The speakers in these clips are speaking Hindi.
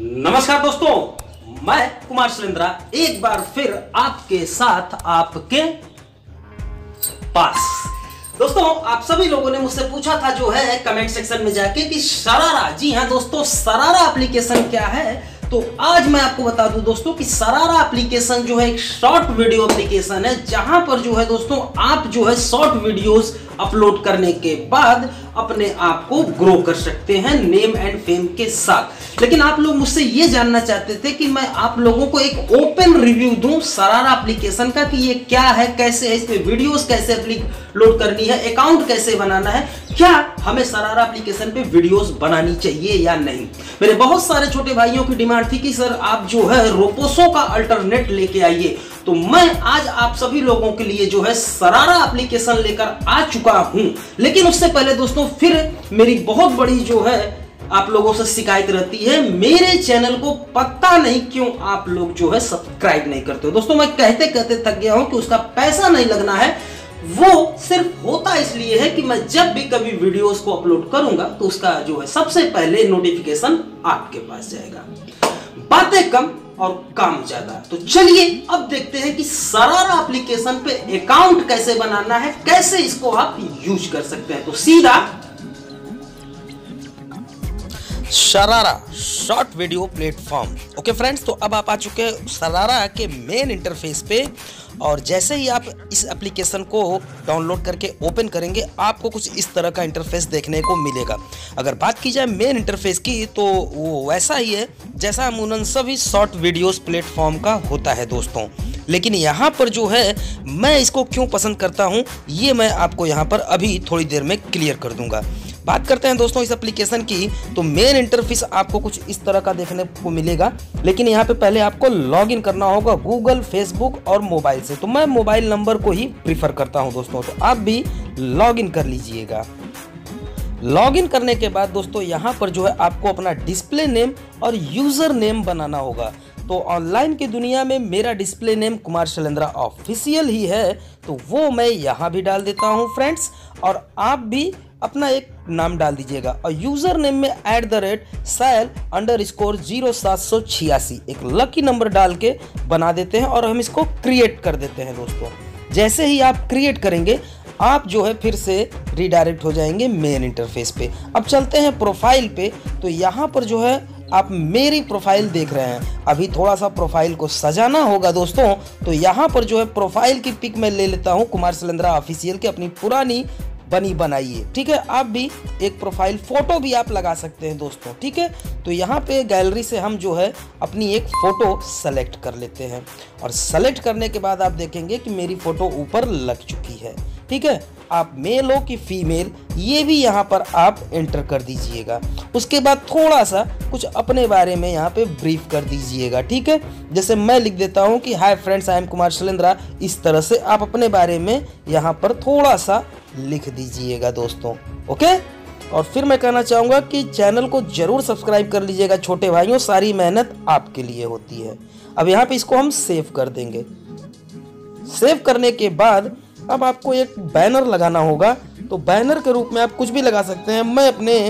नमस्कार दोस्तों, मैं कुमार सुरेंद्रा, एक बार फिर आपके साथ, आपके पास। दोस्तों, आप सभी लोगों ने मुझसे पूछा था जो है कमेंट सेक्शन में जाके कि सरारा जी हाँ दोस्तों सरारा एप्लीकेशन क्या है? तो आज मैं आपको बता दूँ दोस्तों कि सरारा एप्लीकेशन जो है, एक शॉर्ट वीडियो एप्लीकेशन है, जहाँ पर जो है दोस्तों, आप जो है शॉर्ट वीडियोस अपलोड करने के बाद अपने आप को ग्रो कर सकते हैं नेम एंड फेम के साथ। लेकिन आप लोग मुझसे ये जानना चाहते थे कि मैं आप लोगों को एक ओपन रिव्यू दूँ सरारा एप्लीकेशन का कि ये क्या है, कैसे है, इसमें वीडियोस कैसे अपलोड करनी है अकाउंट कैसे बनाना है, क्या हमें सरारा एप्लीकेशन पे वीडियोस बनानी चाहिए या नहीं? मेरे बहुत सारे छोटे भाइयों की डिमांड थी कि, सर, आप जो है रोपोसो का अल्टरनेट लेके आइए। तो मैं आज आप सभी लोगों के लिए जो है सरारा एप्लीकेशन लेकर आ चुका हूँ। लेकिन उससे पहले दोस्तों, फिर मेरी बहुत बड़ी जो है आप लोगों से शिकायत रहती है, मेरे चैनल को पता नहीं क्यों आप लोग जो है सब्सक्राइब नहीं करते हो। दोस्तों, मैं कहते कहते थक गया हूँ कि उसका पैसा नहीं लगना है। वो सिर्फ़ होता इसलिए है कि मैं जब भी कभी वीडियोस को अपलोड करूँगा तो उसका जो है सबसे पहले नोटिफिकेशन आपके पास जाएगा। बातें कम और काम ज़्यादा तो चलिए, अब देखते हैं कि सरारा एप्लीकेशन पे अकाउंट कैसे बनाना है, कैसे इसको आप यूज़ कर सकते हैं। तो सीधा sharara short video platform okay friends तो अब आप आ चुके हैं शरारा के मेन इंटरफेस पे। और जैसे ही आप इस एप्लीकेशन को डाउनलोड करके ओपन करेंगे, आपको कुछ इस तरह का इंटरफेस देखने को मिलेगा। अगर बात की जाए मेन इंटरफेस की तो वो वैसा ही है, जैसा अमूनन सभी शॉर्ट वीडियोस प्लेटफॉर्म का होता है दोस्तों। लेकिन यहाँ पर जो है, मैं इसको क्यों पसंद करता हूँ, ये मैं आपको यहाँ पर अभी थोड़ी देर में क्लियर कर दूँगा। बात करते हैं दोस्तों इस एप्लीकेशन की तो मेन इंटरफेस आपको कुछ इस तरह का देखने को मिलेगा। लेकिन यहाँ पे पहले आपको लॉगिन करना होगा गूगल फेसबुक और मोबाइल से। तो मैं मोबाइल नंबर को ही प्रीफर करता हूँ दोस्तों। तो आप भी लॉगिन कर लीजिएगा। लॉगिन करने के बाद दोस्तों यहाँ पर जो है आपको अपना डिस्प्ले नेम और यूज़र नेम बनाना होगा। तो ऑनलाइन की दुनिया में मेरा display name Kumar Shailendra official ही है। तो वो मैं यहाँ भी डाल देता हूँ फ्रेंड्स और आप भी अपना एक नाम डाल दीजिएगा। और यूज़र नेम में at the rate cell underscore zero सात सौ छियासी एक लकी नंबर डाल के बना देते हैं और हम इसको क्रिएट कर देते हैं दोस्तों। जैसे ही आप क्रिएट करेंगे, आप जो है फिर से रिडायरेक्ट हो जाएँगे मेन इंटरफेस पे। अब चलते हैं प्रोफ़ाइल पे। तो यहाँ पर जो है आप मेरी प्रोफ़ाइल देख रहे हैं। अभी थोड़ा सा प्रोफ़ाइल को सजाना होगा दोस्तों। तो यहाँ पर जो है प्रोफ़ाइल की पिक मैं ले लेता हूँ कुमार सिलेंद्रा ऑफिशियल की अपनी पुरानी बनी बनाइए। ठीक है? आप भी एक प्रोफ़ाइल फ़ोटो भी आप लगा सकते हैं दोस्तों, ठीक है? तो यहाँ पे गैलरी से हम जो है अपनी एक फ़ोटो सेलेक्ट कर लेते हैं। और सेलेक्ट करने के बाद आप देखेंगे कि मेरी फ़ोटो ऊपर लग चुकी है। ठीक है? आप मेल हो कि फीमेल ये भी यहाँ पर आप एंटर कर दीजिएगा। उसके बाद थोड़ा सा कुछ अपने बारे में यहाँ पे ब्रीफ कर दीजिएगा, ठीक है? जैसे मैं लिख देता हूँ कि hi friends I am Kumar Shailendra इस तरह से आप अपने बारे में यहाँ पर थोड़ा सा लिख दीजिएगा दोस्तों, ओके? और फिर मैं कहना चाहूँगा कि चैनल को ज़रूर सब्सक्राइब कर लीजिएगा, छोटे भाइयों, सारी मेहनत आपके लिए होती है। अब यहाँ पे इसको हम सेव कर देंगे। सेव करने के बाद अब आपको एक बैनर लगाना होगा तो बैनर के रूप में आप कुछ भी लगा सकते हैं। मैं अपने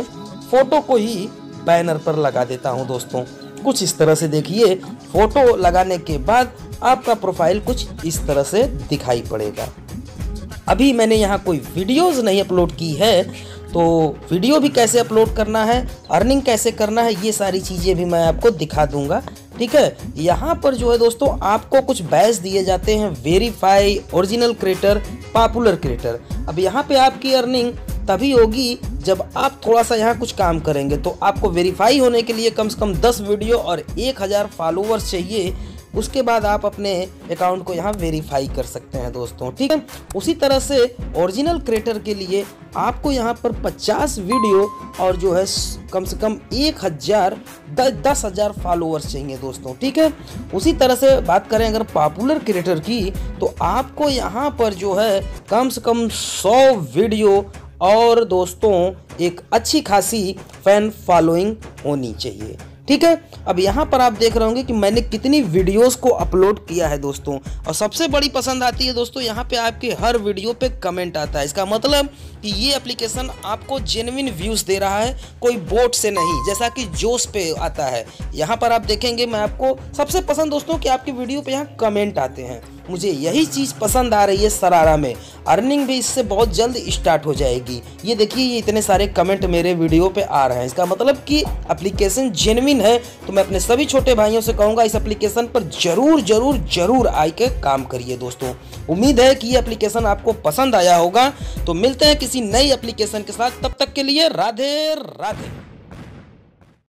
फ़ोटो को ही बैनर पर लगा देता हूँ दोस्तों। कुछ इस तरह से देखिए फ़ोटो लगाने के बाद आपका प्रोफ़ाइल कुछ इस तरह से दिखाई पड़ेगा। अभी मैंने यहाँ कोई वीडियोस नहीं अपलोड की है तो वीडियो भी कैसे अपलोड करना है अर्निंग कैसे करना है, ये सारी चीज़ें भी मैं आपको दिखा दूँगा। ठीक है? यहाँ पर जो है दोस्तों, आपको कुछ बैच दिए जाते हैं verify original creator popular creator अब यहाँ पे आपकी अर्निंग तभी होगी जब आप थोड़ा सा यहाँ कुछ काम करेंगे। तो आपको वेरीफाई होने के लिए कम से कम 10 वीडियो और 1000 फॉलोअर्स चाहिए। उसके बाद आप अपने अकाउंट को यहाँ वेरीफाई कर सकते हैं दोस्तों, ठीक है? उसी तरह से ओरिजिनल क्रिएटर के लिए आपको यहाँ पर 50 वीडियो और जो है कम से कम एक हज़ार दस हज़ार फॉलोअर्स चाहिए दोस्तों, ठीक है? उसी तरह से बात करें अगर पॉपुलर क्रिएटर की तो आपको यहाँ पर जो है कम से कम 100 वीडियो और दोस्तों, एक अच्छी खासी फ़ैन फॉलोइंग होनी चाहिए। ठीक है? अब यहाँ पर आप देख रहे होंगे कि मैंने कितनी वीडियोस को अपलोड किया है दोस्तों। और सबसे बड़ी पसंद आती है दोस्तों, यहाँ पे आपके हर वीडियो पे कमेंट आता है। इसका मतलब कि ये एप्लीकेशन आपको जेनविन व्यूज़ दे रहा है, कोई बोट से नहीं, जैसा कि जोश पे आता है। यहाँ पर आप देखेंगे, मैं आपको सबसे पसंद दोस्तों कि आपकी वीडियो पर यहाँ कमेंट आते हैं। मुझे यही चीज़ पसंद आ रही है सरारा में। अर्निंग भी इससे बहुत जल्द स्टार्ट हो जाएगी। ये देखिए, ये इतने सारे कमेंट मेरे वीडियो पे आ रहे हैं। इसका मतलब कि एप्लीकेशन जेनविन है तो मैं अपने सभी छोटे भाइयों से कहूँगा, इस एप्लीकेशन पर ज़रूर ज़रूर ज़रूर आई के काम करिए दोस्तों। उम्मीद है कि ये एप्लीकेशन आपको पसंद आया होगा। तो मिलते हैं किसी नई एप्लीकेशन के साथ। तब तक के लिए राधे राधे।